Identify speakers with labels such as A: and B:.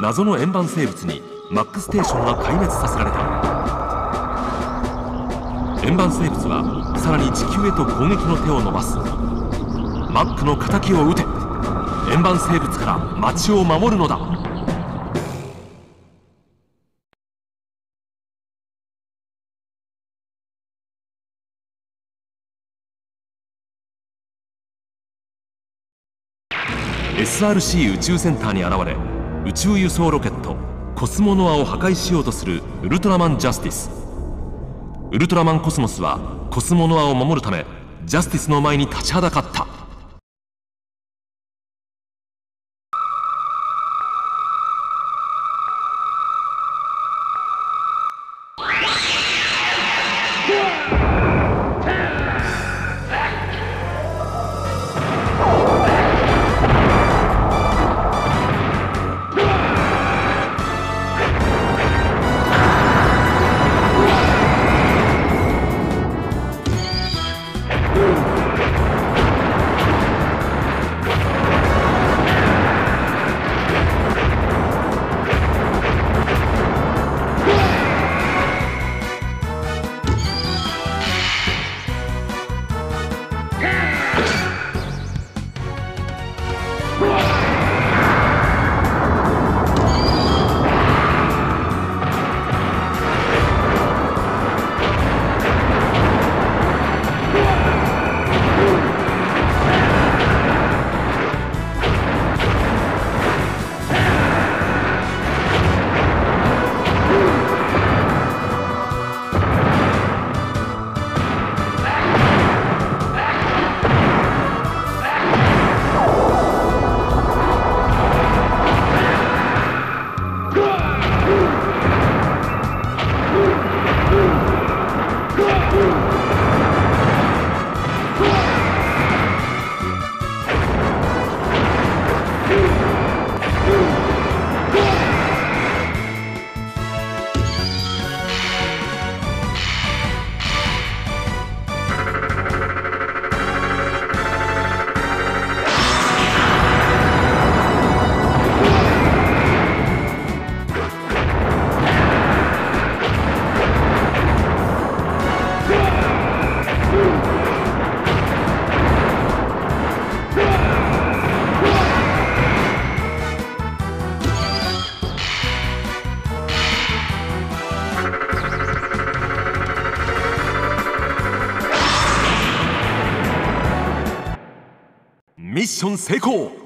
A: 謎の円盤生物にマックステーションが壊滅させられた。円盤生物はさらに地球へと攻撃の手を伸ばす。マックの敵を撃て。円盤生物から町を守るのだ。SRC 宇宙センターに現れ宇宙輸送ロケットコスモノアを破壊しようとするウルトラマンジャスティス。ウルトラマンコスモスはコスモノアを守るためジャスティスの前に立ちはだかった。Rock! ミッション成功。